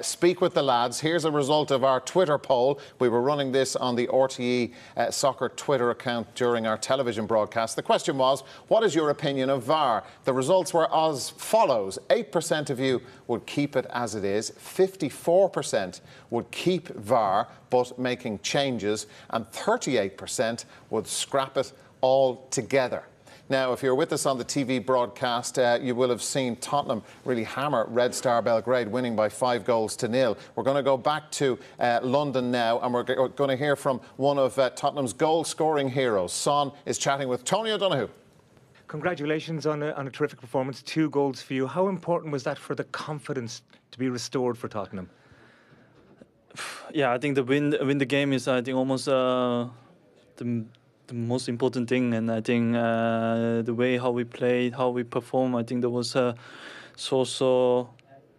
Speak with the lads. Here's a result of our Twitter poll. We were running this on the RTE uh, Soccer Twitter account during our television broadcast. The question was, what is your opinion of VAR? The results were as follows 8% of you would keep it as it is, 54% would keep VAR but making changes, and 38% would scrap it altogether. Now, if you're with us on the TV broadcast, uh, you will have seen Tottenham really hammer Red Star Belgrade, winning by five goals to nil. We're going to go back to uh, London now, and we're, we're going to hear from one of uh, Tottenham's goal-scoring heroes. Son is chatting with Tony O'Donoghue. Congratulations on a, on a terrific performance. Two goals for you. How important was that for the confidence to be restored for Tottenham? Yeah, I think the win win the game is I think almost uh, the the most important thing. And I think uh, the way how we played, how we perform, I think that was uh, so so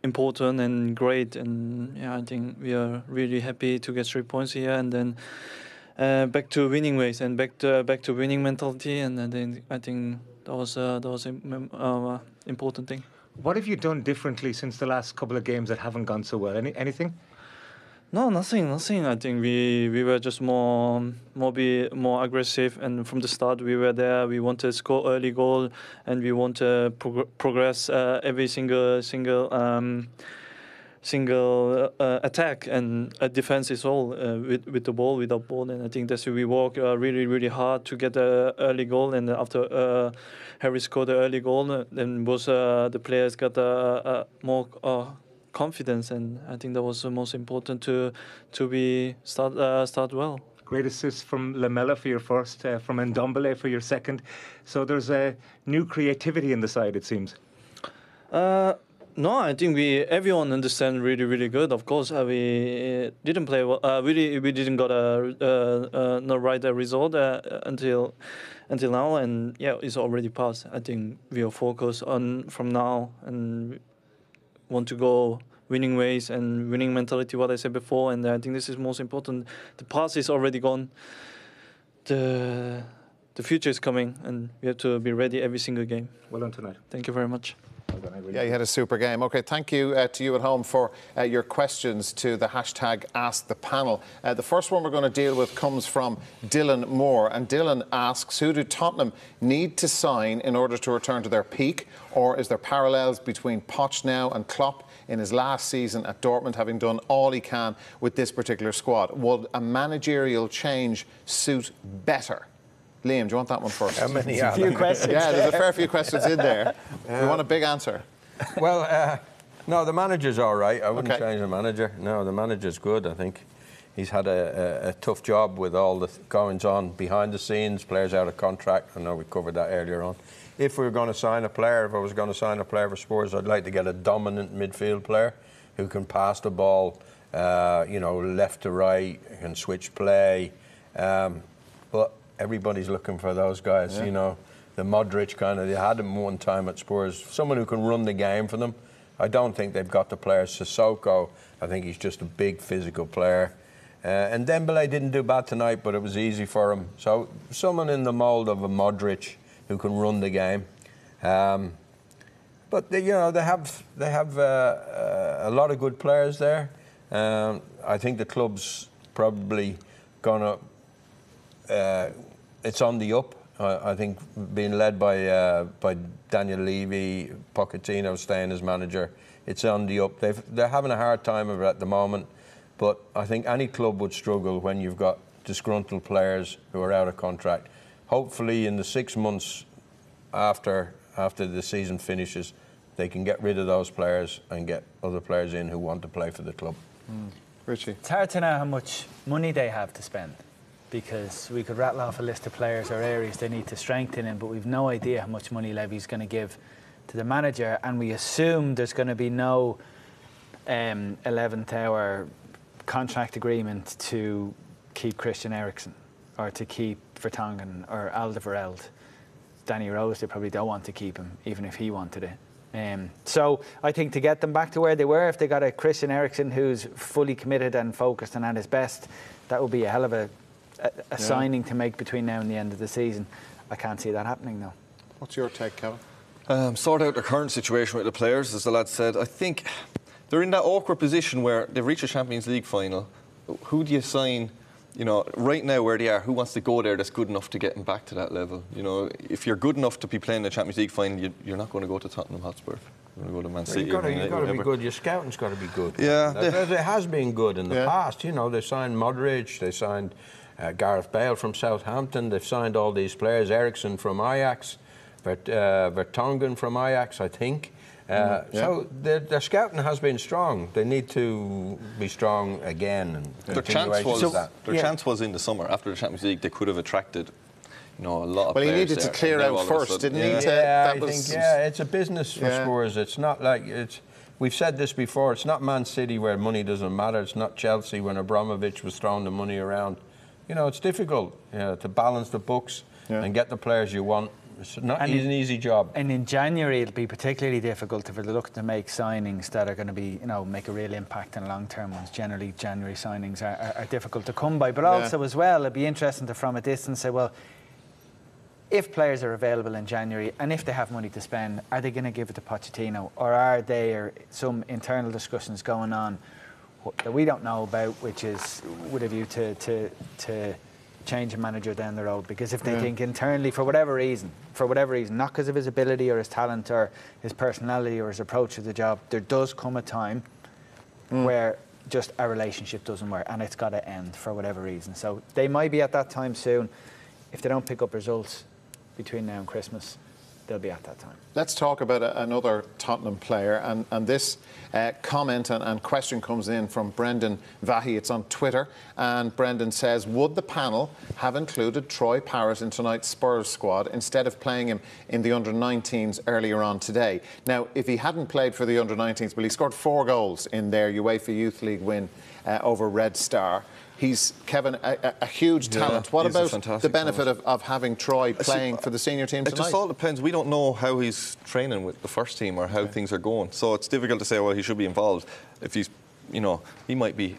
important and great. And yeah, I think we are really happy to get three points here and then. Uh, back to winning ways and back to back to winning mentality, and then I think that was uh, that was an uh, important thing. What have you done differently since the last couple of games that haven't gone so well? Any anything? No, nothing, nothing. I think we, we were just more more be more aggressive, and from the start we were there. We wanted to score early goal, and we want to prog- progress uh, every single single um, single uh, attack and uh, defense is all uh, with with the ball without ball. And I think that's we work uh, really really hard to get the early goal. And after uh, Harry scored the early goal, then both the players got more confidence, and I think that was the most important to to be start uh, start well. Great assist from Lamela for your first, uh, from Ndombele for your second. So there's a new creativity in the side, it seems. Uh, no, I think we everyone understand really really good. Of course, uh, we didn't play well. Uh, really, we didn't got a uh, uh, no right result uh, until until now, and yeah, it's already passed. I think we are focused on from now and want to go winning ways and winning mentality, what I said before. And I think this is most important. The past is already gone. The the future is coming, and we have to be ready every single game. Well done tonight. Thank you very much. Yeah, you had a super game. Okay, thank you uh, to you at home for uh, your questions to the hashtag Ask the Panel. Uh, the first one we're going to deal with comes from Dylan Moore, and Dylan asks, "Who do Tottenham need to sign in order to return to their peak, or is there parallels between Poch now and Klopp in his last season at Dortmund, having done all he can with this particular squad? Would a managerial change suit better?" Liam, do you want that one first? How many are A few questions. Yeah, there's a fair few questions in there. Uh, we want a big answer. Well, uh, no, the manager's all right. I wouldn't okay. change the manager. No, the manager's good. I think he's had a, a, a, tough job with all the goings on behind the scenes, players out of contract. I know we covered that earlier on. If we were going to sign a player, if I was going to sign a player for Spurs, I'd like to get a dominant midfield player who can pass the ball, uh, you know, left to right, can switch play. Um, but everybody's looking for those guys. Yeah. You know, the Modric kind of. They had him one time at Spurs. Someone who can run the game for them. I don't think they've got the players. Sissoko, I think he's just a big physical player. Uh, and Dembele didn't do bad tonight, but it was easy for him. So someone in the mould of a Modric who can run the game. Um, but they, you know they have they have uh, uh, a lot of good players there. Um, I think the club's probably gonna it's on the up. I think being led by uh, by Daniel Levy, Pochettino staying as manager, it's on the up. They've, they're having a hard time of it at the moment, but I think any club would struggle when you've got disgruntled players who are out of contract. Hopefully, in the six months after after the season finishes, they can get rid of those players and get other players in who want to play for the club. Mm. Richie, it's hard to know how much money they have to spend because we could rattle off a list of players or areas they need to strengthen in, but we've no idea how much money Levy's going to give to the manager, and we assume there's going to be no um, 11th hour contract agreement to keep Christian Eriksen or to keep Vertonghen or Alderweireld. Danny Rose, they probably don't want to keep him, even if he wanted it. Um, so I think to get them back to where they were, if they got a Christian Eriksen who's fully committed and focused and at his best, that would be a hell of a a, a yeah. signing to make between now and the end of the season. I can't see that happening though. What's your take, Kevin? Um, sort out the current situation with the players, as the lad said. I think they're in that awkward position where they've reached a Champions League final. Who do you sign? You know, right now where they are, who wants to go there that's good enough to get them back to that level? You know, if you're good enough to be playing the Champions League final, you, you're not going to go to Tottenham Hotspur. You're going to go to Man City. Well, you've got to be good. Your scouting's got to be good. Yeah, it has been good in the yeah. past. You know, they signed Modric, they signed uh, Gareth Bale from Southampton, they've signed all these players. Eriksen from Ajax, Vert, uh, Vertonghen from Ajax, I think. Uh, mm, yeah. So their, their, scouting has been strong. They need to be strong again. And their chance was so, their yeah. chance was in the summer after the Champions League. They could have attracted. You know, a lot of well, he needed there. to clear out first, didn't yeah. he? Yeah, I think, yeah, it's a business for Spurs. It's not like it's. We've said this before. It's not Man City where money doesn't matter. It's not Chelsea when Abramovich was throwing the money around. You know, it's difficult you know, to balance the books and get the players you want it's not and an easy job. And in January, it'll be particularly difficult if they're looking to make signings that are going to be, you know, make a real impact in long-term ones. Generally, January signings are, are, are difficult to come by. But also, yeah. as well, it'd be interesting to, from a distance, say, well, if players are available in January and if they have money to spend, are they going to give it to Pochettino, or are there some internal discussions going on that we don't know about, which is with a view to to to change a manager down the road because if they yeah. think internally for whatever reason for whatever reason not because of his ability or his talent or his personality or his approach to the job there does come a time mm. where just a relationship doesn't work and it's got to end for whatever reason so they might be at that time soon if they don't pick up results between now and christmas they'll be at that time. Let's talk about a, another Tottenham player, and, and this uh, comment and, and, question comes in from Brendan Vahi. It's on Twitter, and Brendan says, "Would the panel have included Troy Parrott in tonight's Spurs squad instead of playing him in the under-19s earlier on today?" Now, if he hadn't played for the under-19s, well, he scored four goals in their UEFA Youth League win uh, over Red Star. He's Kevin a, a huge talent. Yeah, what about the benefit of, of, having Troy uh, playing uh, for the senior team tonight? It just all depends. We don't know how he's training with the first team or how okay. things are going, so it's difficult to say. Well, he should be involved. If he's, you know, he might be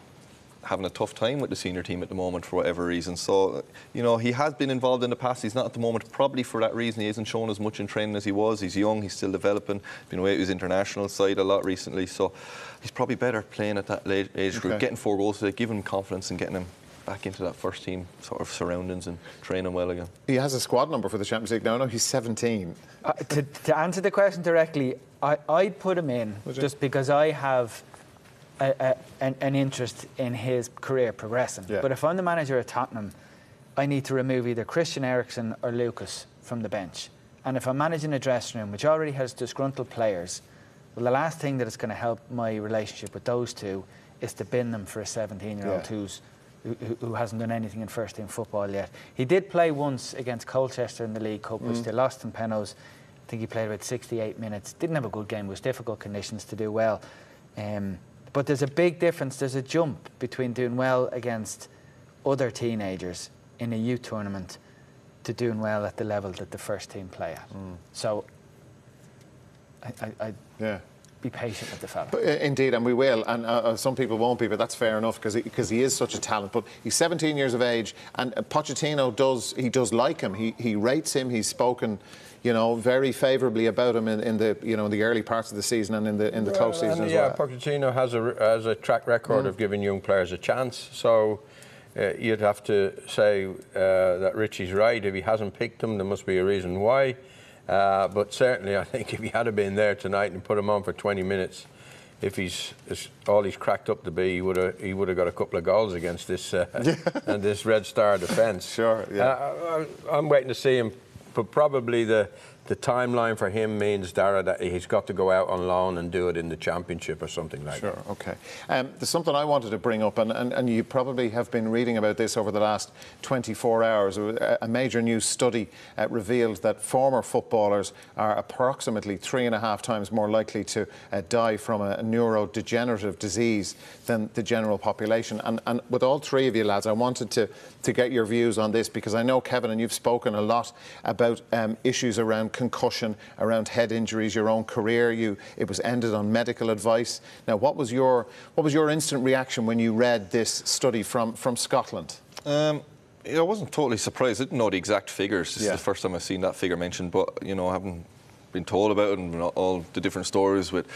having a tough time with the senior team at the moment for whatever reason. So, you know, he has been involved in the past. He's not at the moment, probably for that reason. He isn't shown as much in training as he was. He's young, he's still developing. Been away to his international side a lot recently. So, he's probably better playing at that age group, okay. getting four goals to give him confidence and getting him back into that first team sort of surroundings and training well again. He has a squad number for the Champions League now. No, he's 17. Uh, to, to, answer the question directly, I, I'd put him in just because I have a, a, an, an, interest in his career progressing. Yeah. But if I'm the manager at Tottenham, I need to remove either Christian Eriksen or Lucas from the bench. And if I'm managing a dressing room which already has disgruntled players, well, the last thing that is going to help my relationship with those two is to bin them for a 17 year old yeah. who's who, who, hasn't done anything in first team football yet. He did play once against Colchester in the League Cup, which mm. they lost in penalties. I think he played about 68 minutes. Didn't have a good game. It was difficult conditions to do well. Um, but there's a big difference. There's a jump between doing well against other teenagers in a youth tournament to doing well at the level that the first team play at. Mm. So, I, I, I yeah be patient with the fella. Uh, indeed, and we will. And uh, uh, some people won't be, but that's fair enough because because he, he, is such a talent. But he's 17 years of age, and uh, Pochettino does he does like him. He he rates him. He's spoken. You know, very favourably about him in, in, the you know in the early parts of the season and in the in the well, close season as yeah, well. Yeah, Pochettino has a has a track record mm. of giving young players a chance. So uh, you'd have to say uh, that Richie's right. If he hasn't picked him, there must be a reason why. Uh, but certainly, I think if he had been there tonight and put him on for 20 minutes, if he's all he's cracked up to be, he would have he would have got a couple of goals against this uh, and this Red Star defence. Sure, yeah. Uh, I'm waiting to see him, but probably the the timeline for him means, Darragh, that he's got to go out on loan and do it in the championship or something like sure, that. Sure, okay. Um, there's something I wanted to bring up, and, and, and, you probably have been reading about this over the last 24 hours. A major new study uh, revealed that former footballers are approximately three and a half times more likely to uh, die from a neurodegenerative disease than the general population. And, and with all three of you lads, I wanted to, to get your views on this because I know, Kevin, and you've spoken a lot about um, issues around concussion, around head injuries, your own career. You, it was ended on medical advice. Now, what was your, what was your instant reaction when you read this study from, from Scotland? Um, I wasn't totally surprised. I didn't know the exact figures. This yeah. is the first time I've seen that figure mentioned, but, you know, I haven't been told about it and all the different stories with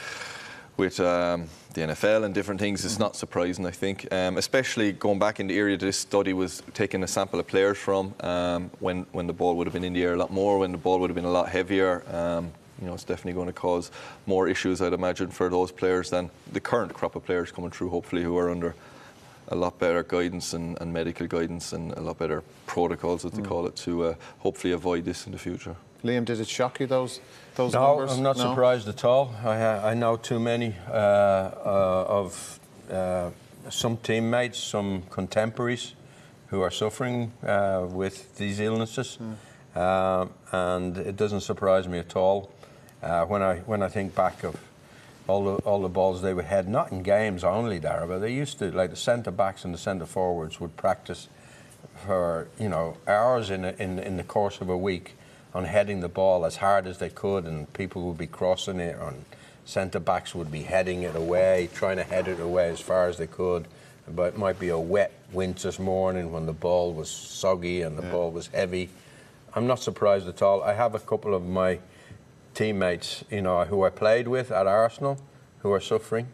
with um, the NFL and different things, it's not surprising, I think. Um, especially going back in the area this study was taking a sample of players from um, when, when the ball would have been in the air a lot more, when the ball would have been a lot heavier. Um, you know, it's definitely going to cause more issues, I'd imagine, for those players than the current crop of players coming through, hopefully, who are under a lot better guidance and, and medical guidance and a lot better protocols, as they mm. call it, to uh, hopefully avoid this in the future. Liam, did it shock you those those no, numbers? I'm not no? surprised at all. I, I know too many uh, uh, of uh, some teammates, some contemporaries who are suffering uh, with these illnesses, mm. and it doesn't surprise me at all uh, when I when I think back of all the all the balls they would head, not in games only, Darragh, but they used to like the centre backs and the centre forwards would practice for you know hours in a, in in the course of a week on heading the ball as hard as they could, and people would be crossing it, and centre backs would be heading it away, trying to head it away as far as they could. But it might be a wet winter's morning when the ball was soggy and the yeah. ball was heavy. I'm not surprised at all. I have a couple of my teammates, you know, who I played with at Arsenal, who are suffering,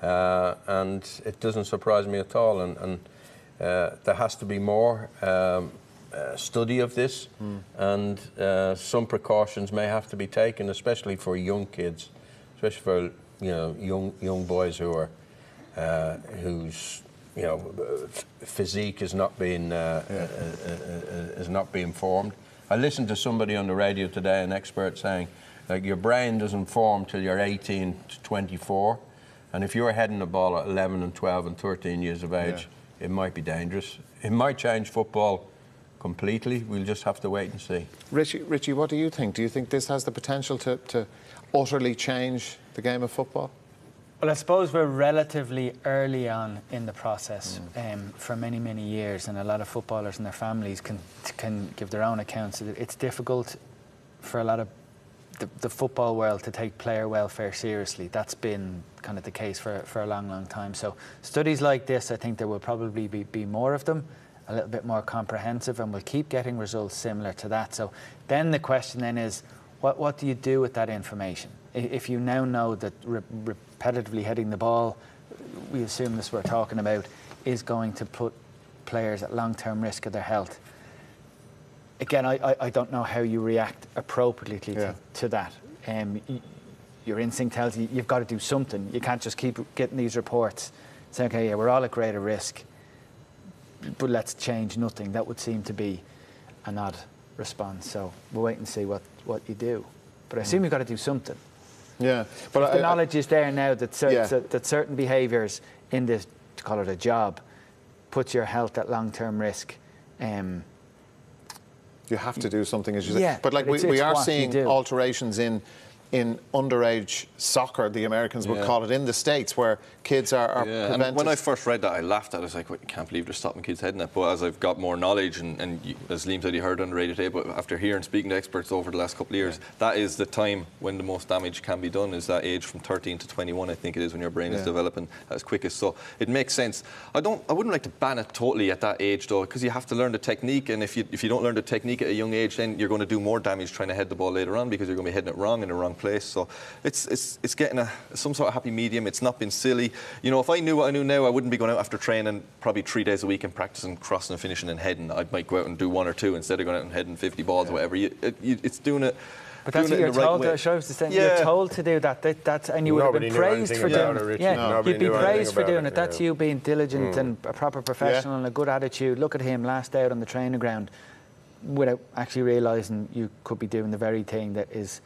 uh, and it doesn't surprise me at all. And, and uh, there has to be more um, uh, study of this, mm. and uh, some precautions may have to be taken, especially for young kids, especially for you know young young boys who are uh, whose you know physique is not being uh, yeah. is not being formed. I listened to somebody on the radio today, an expert saying like your brain doesn't form till you're 18 to 24. And if you're heading the ball at 11 and 12 and 13 years of age, yeah. it might be dangerous. It might change football completely. We'll just have to wait and see. Richie, Richie what do you think? Do you think this has the potential to, to utterly change the game of football? Well, I suppose we're relatively early on in the process mm. um, for many, many years, and a lot of footballers and their families can can give their own accounts. It's difficult for a lot of the, the, football world to take player welfare seriously. That's been kind of the case for, for a long, long time. So studies like this, I think there will probably be, be more of them, a little bit more comprehensive, and we'll keep getting results similar to that. So then the question then is, what, what do you do with that information? If you now know that re repetitively hitting the ball, we assume this we're talking about, is going to put players at long-term risk of their health again, I, I, don't know how you react appropriately yeah. to, to, that. Um, your instinct tells you you've got to do something. You can't just keep getting these reports saying, okay, yeah, we're all at greater risk, but let's change nothing. That would seem to be an odd response. So we'll wait and see what, what you do. But I assume mm. you've got to do something. Yeah. But I, the knowledge I, is there now that, cer yeah. that certain behaviours in this, to call it a job, puts your health at long-term risk. Um, you have to do something, as you yeah, say. But like but we, we are seeing alterations in in underage soccer, the Americans would yeah. call it, in the States, where kids are, are yeah. prevented. And when I first read that, I laughed at it. I was like, well, I can't believe they're stopping kids heading it. But as I've got more knowledge, and, and you, as Liam said, you heard on the radio today, but after hearing, speaking to experts over the last couple of years, yeah. that is the time when the most damage can be done, is that age from 13 to 21, I think it is, when your brain is developing as quickest. So it makes sense. I don't, I wouldn't like to ban it totally at that age, though, because you have to learn the technique. And if you, if you don't learn the technique at a young age, then you're going to do more damage trying to head the ball later on because you're going to be heading it wrong in the wrong place. So it's, it's, it's getting a, some sort of happy medium. It's not been silly. You know, if I knew what I knew now, I wouldn't be going out after training probably three days a week and practicing crossing and finishing and heading. I might go out and do one or two instead of going out and heading 50 balls yeah. or whatever. You, it, you, it's doing it. But that's what you're told. Right to, to yeah. You're told to do that. that that's, and you would have been praised for doing it. Yeah, no. you'd be praised for doing it. it. That's yeah. you being diligent mm. and a proper professional yeah. and a good attitude. Look at him last out on the training ground, without actually realising you could be doing the very thing that is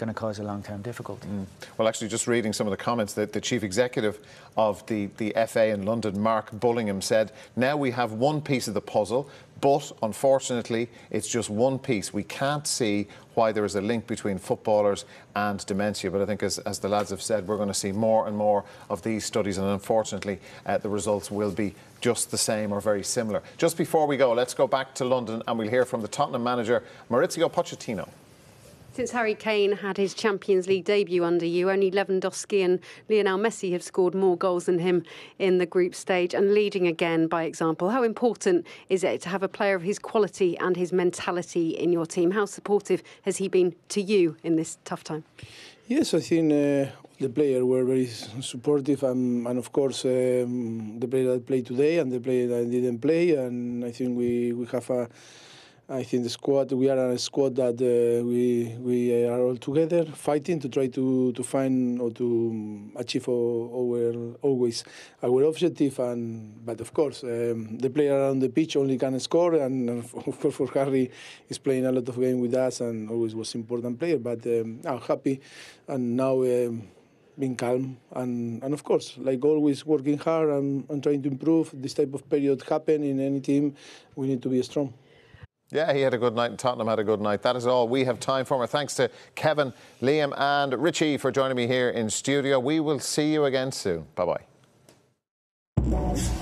going to cause a long-term difficulty. Mm. Well, actually, just reading some of the comments, that the chief executive of the, the FA in London, Mark Bullingham, said, now we have one piece of the puzzle, but unfortunately, it's just one piece. We can't see why there is a link between footballers and dementia. But I think, as, as the lads have said, we're going to see more and more of these studies, and unfortunately, uh, the results will be just the same or very similar. Just before we go, let's go back to London and we'll hear from the Tottenham manager, Mauricio Pochettino. Since Harry Kane had his Champions League debut under you, only Lewandowski and Lionel Messi have scored more goals than him in the group stage and leading again by example. How important is it to have a player of his quality and his mentality in your team? How supportive has he been to you in this tough time? Yes, I think uh, the players were very supportive, and, and of course um, the player that played today and the player that didn't play, and I think we, we have a I think the squad we are a squad that uh, we we are all together fighting to try to, to find or to achieve our, always our objective and but of course um, the player on the pitch only can score and of course for Harry is playing a lot of games with us and always was important player but um, I'm happy and now. Um, being calm and, and of course like always working hard and, and trying to improve this type of period happen in any team we need to be strong yeah, he had a good night and Tottenham had a good night. That is all we have time for. thanks to Kevin, Liam, and Richie for joining me here in studio. We will see you again soon. Bye bye.